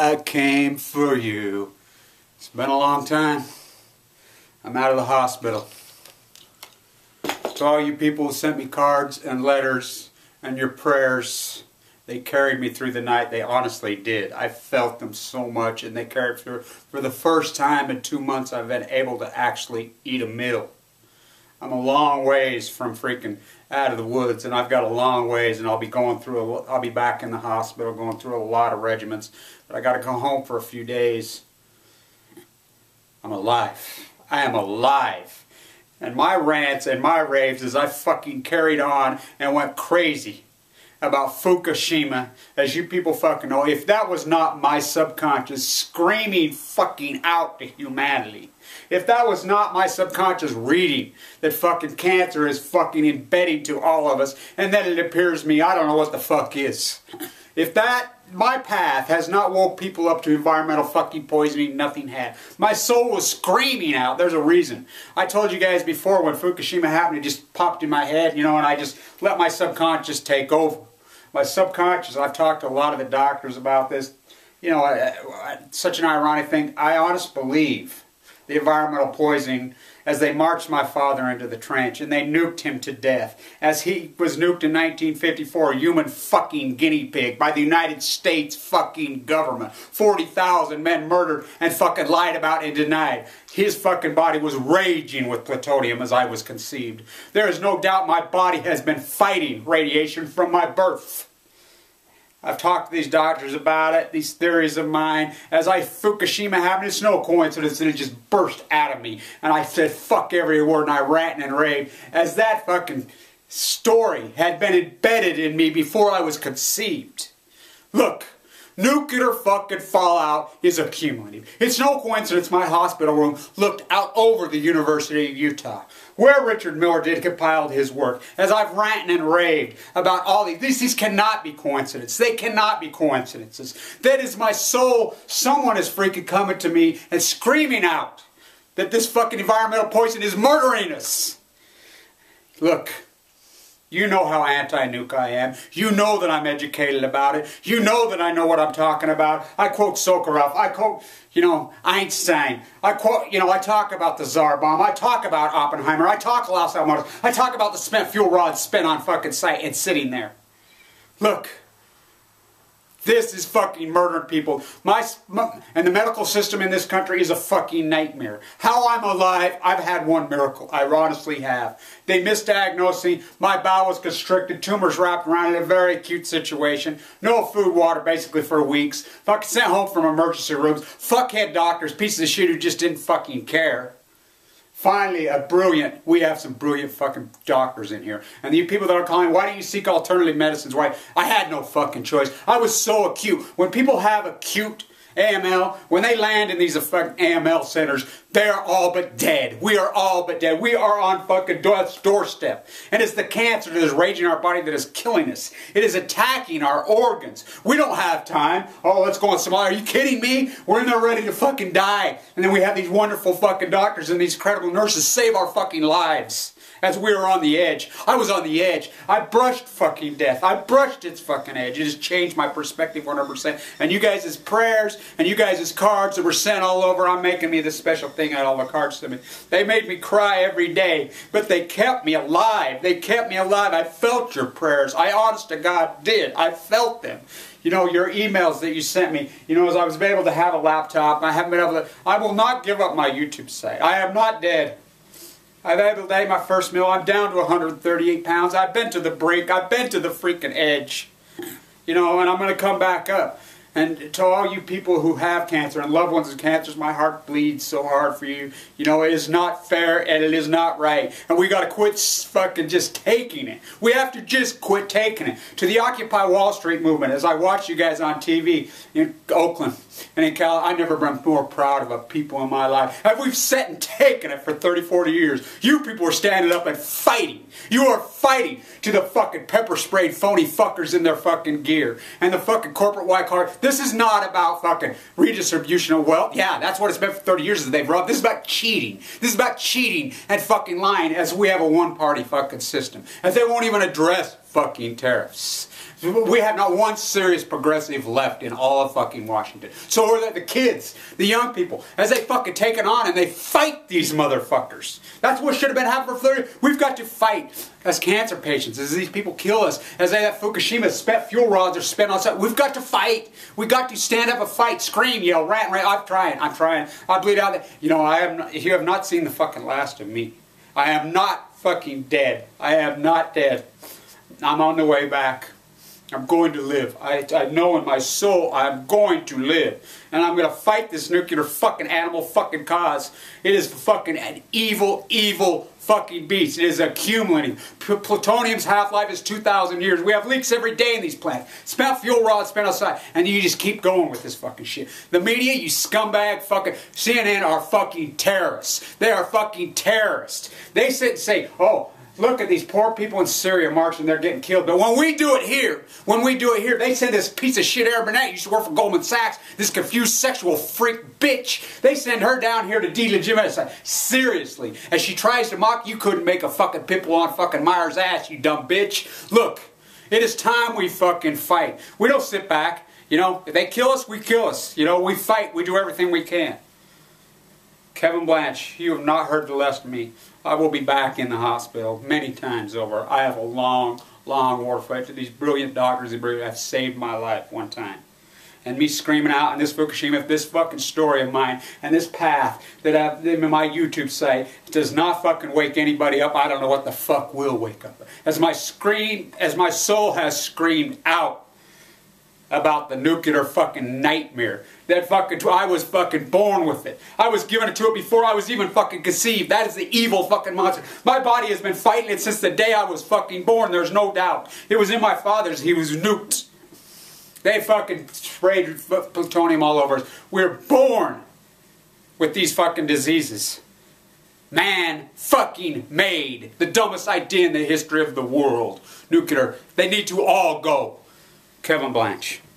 I came for you. It's been a long time. I'm out of the hospital. To all you people who sent me cards and letters and your prayers, they carried me through the night. They honestly did. I felt them so much and they carried through. For the first time in two months, I've been able to actually eat a meal. I'm a long ways from freaking out of the woods and I've got a long ways and I'll be going through, a, I'll be back in the hospital going through a lot of regiments. But I got to go home for a few days. I'm alive. I am alive. And my rants and my raves as I fucking carried on and went crazy about Fukushima, as you people fucking know, if that was not my subconscious screaming fucking out to humanity, if that was not my subconscious reading that fucking cancer is fucking embedding to all of us, and that it appears me, I don't know what the fuck is. If that my path has not woke people up to environmental fucking poisoning, nothing had. My soul was screaming out. There's a reason. I told you guys before when Fukushima happened, it just popped in my head, you know, and I just let my subconscious take over. My subconscious, I've talked to a lot of the doctors about this. You know, I, I, such an ironic thing. I honestly believe the environmental poisoning as they marched my father into the trench and they nuked him to death. As he was nuked in 1954, a human fucking guinea pig by the United States fucking government. 40,000 men murdered and fucking lied about and denied. His fucking body was raging with plutonium as I was conceived. There is no doubt my body has been fighting radiation from my birth. I've talked to these doctors about it, these theories of mine. As I Fukushima happened, it's no coincidence that it just burst out of me. And I said, fuck every word, and I ranted and raved. As that fucking story had been embedded in me before I was conceived. Look, Nuclear fucking fallout is accumulating. It's no coincidence my hospital room looked out over the University of Utah, where Richard Miller did compiled his work. As I've ranted and raved about all these, these, these cannot be coincidences. They cannot be coincidences. That is my soul. Someone is freaking coming to me and screaming out that this fucking environmental poison is murdering us. Look, you know how anti-nuke I am. You know that I'm educated about it. You know that I know what I'm talking about. I quote Sakharov. I quote, you know, Einstein. I quote, you know, I talk about the Tsar bomb. I talk about Oppenheimer. I talk Los Alamos. I talk about the spent fuel rods spent on fucking site and sitting there. Look, this is fucking murdering people. My, my, and the medical system in this country is a fucking nightmare. How I'm alive, I've had one miracle. I honestly have. They misdiagnosed me. My bowel was constricted. Tumors wrapped around in a very acute situation. No food, water, basically for weeks. Fucking sent home from emergency rooms. Fuckhead doctors, pieces of shit who just didn't fucking care. Finally, a brilliant, we have some brilliant fucking doctors in here. And the people that are calling, why don't you seek alternative medicines? Why? I had no fucking choice. I was so acute. When people have acute AML, when they land in these fucking AML centers, they're all but dead. We are all but dead. We are on fucking death's doorstep. And it's the cancer that is raging our body that is killing us. It is attacking our organs. We don't have time. Oh, let's go on Somalia. Are you kidding me? We're in there ready to fucking die. And then we have these wonderful fucking doctors and these credible nurses save our fucking lives as we were on the edge. I was on the edge. I brushed fucking death. I brushed its fucking edge. It has changed my perspective 100%. And you guys' prayers and you guys' cards that were sent all over, I'm making me this special thing out all the cards to me. They made me cry every day, but they kept me alive. They kept me alive. I felt your prayers. I honest to God did. I felt them you know, your emails that you sent me, you know, as I was able to have a laptop, I haven't been able to, I will not give up my YouTube site. I am not dead. I've able to eat my first meal. I'm down to 138 pounds. I've been to the brink. I've been to the freaking edge. You know, and I'm going to come back up. And to all you people who have cancer and loved ones with cancer, my heart bleeds so hard for you. You know, it is not fair and it is not right. And we got to quit fucking just taking it. We have to just quit taking it. To the Occupy Wall Street movement, as I watch you guys on TV in Oakland and in Cal, I've never been more proud of a people in my life. And we've sat and taken it for 30, 40 years. You people are standing up and fighting. You are fighting to the fucking pepper sprayed phony fuckers in their fucking gear. And the fucking corporate white card. This is not about fucking redistribution of wealth. Yeah, that's what it's been for 30 years that they've robbed. This is about cheating. This is about cheating and fucking lying as we have a one party fucking system. As they won't even address fucking tariffs. We have not one serious progressive left in all of fucking Washington. So are the, the kids, the young people, as they fucking take it on and they fight these motherfuckers. That's what should have been happening for 30 We've got to fight as cancer patients, as these people kill us, as they have Fukushima spent fuel rods are spent on. We've got to fight. We've got to stand up and fight, scream, yell, rant, rant. I'm trying. I'm trying. I bleed out. You know, I am. Not, you have not seen the fucking last of me. I am not fucking dead. I am not dead. I'm on the way back. I'm going to live. I, I know in my soul I'm going to live. And I'm going to fight this nuclear fucking animal fucking cause. It is fucking an evil, evil fucking beast. It is accumulating. P plutonium's half-life is 2,000 years. We have leaks every day in these plants. Spent fuel rods spent outside. And you just keep going with this fucking shit. The media, you scumbag fucking... CNN are fucking terrorists. They are fucking terrorists. They sit and say, oh, Look at these poor people in Syria marching, and they're getting killed. But when we do it here, when we do it here, they send this piece of shit Erin Burnett, used to work for Goldman Sachs, this confused sexual freak bitch, they send her down here to delegitimize. Seriously, as she tries to mock, you couldn't make a fucking pimple on fucking Meyer's ass, you dumb bitch. Look, it is time we fucking fight. We don't sit back. You know, if they kill us, we kill us. You know, we fight. We do everything we can. Kevin Blanch, you have not heard the last of me. I will be back in the hospital many times over. I have a long, long war fight to these brilliant doctors who have saved my life one time. And me screaming out in this Fukushima, this fucking story of mine, and this path that I've in my YouTube site does not fucking wake anybody up. I don't know what the fuck will wake up. As my scream, as my soul has screamed out about the nuclear fucking nightmare. That fucking, I was fucking born with it. I was given it to it before I was even fucking conceived. That is the evil fucking monster. My body has been fighting it since the day I was fucking born, there's no doubt. It was in my father's, he was nuked. They fucking sprayed plutonium all over us. We're born with these fucking diseases. Man fucking made the dumbest idea in the history of the world. Nuclear. They need to all go. Kevin Blanch.